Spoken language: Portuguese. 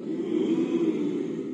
Hum.